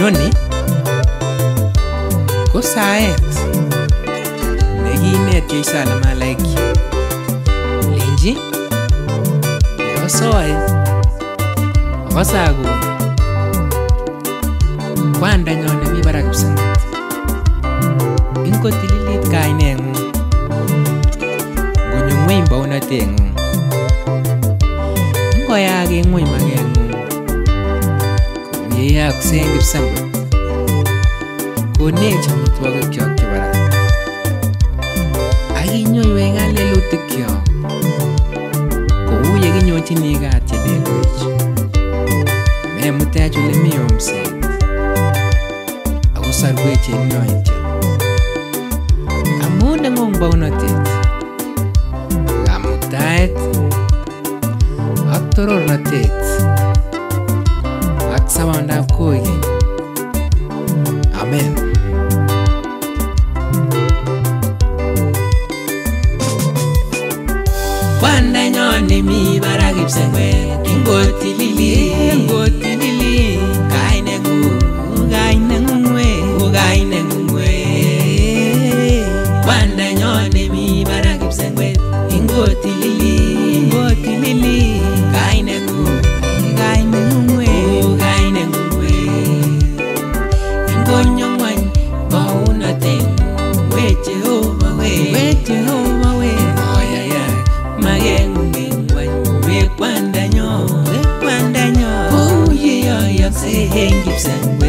noni ko saet nekiinetech sana malaiki lenji osoe akosakoni kwandanyo nemi barak kipsengwet ingotililit kaineng'ung ngonyo ng'weny baunateng'ung ngoyaak eng ng'weny maket 예약생 입상금 고뇌 장소가 기억해봐라 아기뇨 여행할 일로 뜯겨 고우 얘기뇨 티니가 아티베고이지 매 무대주 레미 옴세 아고 살고의 제니어 인지 아무 능공 바우너티 그 아무 다이트 아토로 나테트 bandab koigeny amen kwandanyo nemi barak kipsengwet kingotilili kainengung kainengung we kainengung we kwandanyo nemi barak kipsengwet kingotilili konyongwany baunatem we jehova we jehova we oyaya magengu ngengwany we kwandanyo we kwandanyo oh yeah yeah say hang you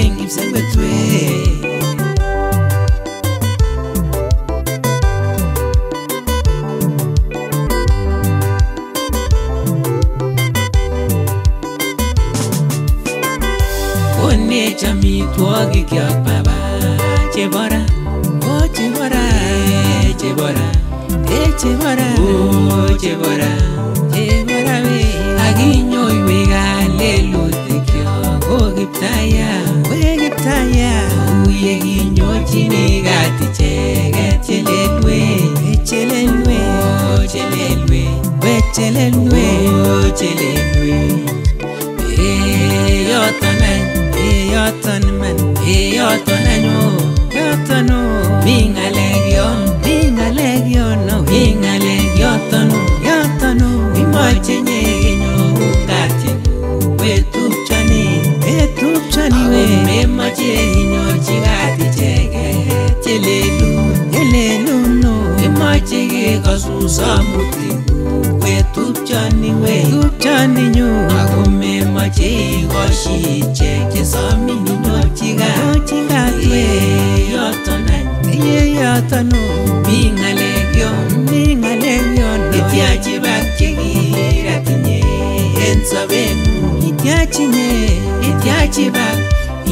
ivyengwetwe Chebora, chebora, oh, chebora, chebora, eh, chebora. Oh, ya uye kinyochini kat icheket chelelwech chelelwech chelelwech wech chelelwech chelelwech eyoton any eyoton man eyoton any uzamuti wetucaniweutaninyuagome maciigoshice cesaminyinocigaeyatanu mingalegyo mingalegyo ityacibakcegiratinye ensabenu ityacinye ityaciba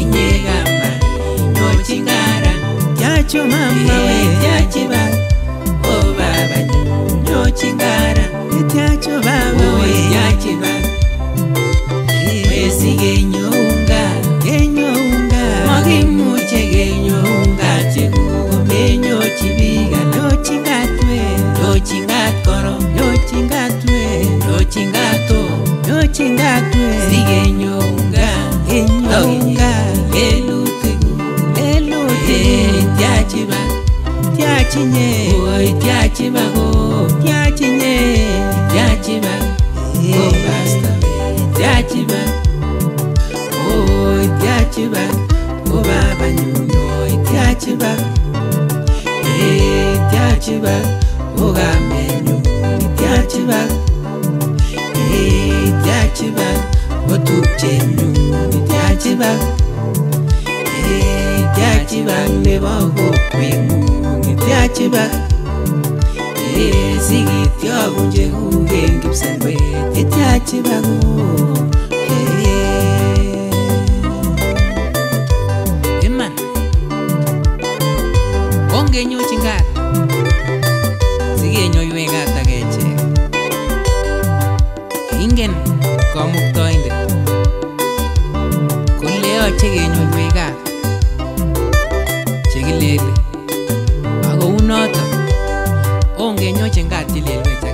inyegama nocingara tyacomamaweyaciba Oh, Bye. chenu ngityachiba ngityachiba nebo kokwengu ngityachiba sikityogun chekuk eng kipsengwet ngityachibangu iman ongenyochi ngat 夏季炎热。